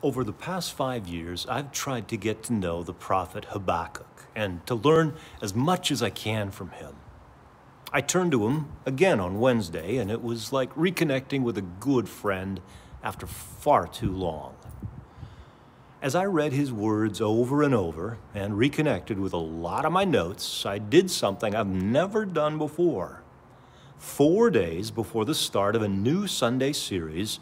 Over the past five years, I've tried to get to know the prophet Habakkuk and to learn as much as I can from him. I turned to him again on Wednesday, and it was like reconnecting with a good friend after far too long. As I read his words over and over and reconnected with a lot of my notes, I did something I've never done before. Four days before the start of a new Sunday series,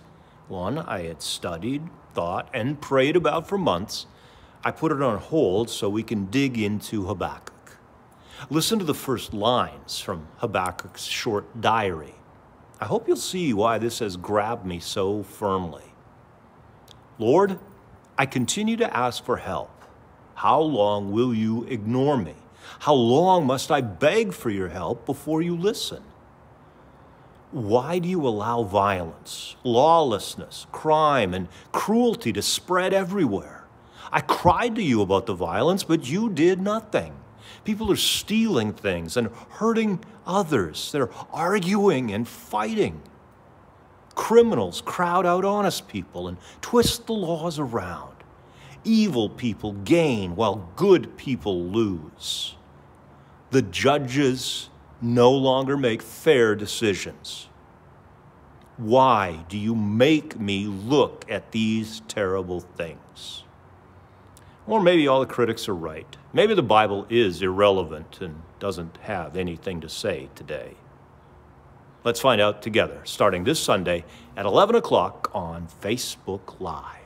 one I had studied, thought, and prayed about for months, I put it on hold so we can dig into Habakkuk. Listen to the first lines from Habakkuk's short diary. I hope you'll see why this has grabbed me so firmly. Lord, I continue to ask for help. How long will you ignore me? How long must I beg for your help before you listen? Why do you allow violence, lawlessness, crime, and cruelty to spread everywhere? I cried to you about the violence, but you did nothing. People are stealing things and hurting others. They're arguing and fighting. Criminals crowd out honest people and twist the laws around. Evil people gain while good people lose. The judges no longer make fair decisions. Why do you make me look at these terrible things? Or maybe all the critics are right. Maybe the Bible is irrelevant and doesn't have anything to say today. Let's find out together, starting this Sunday at 11 o'clock on Facebook Live.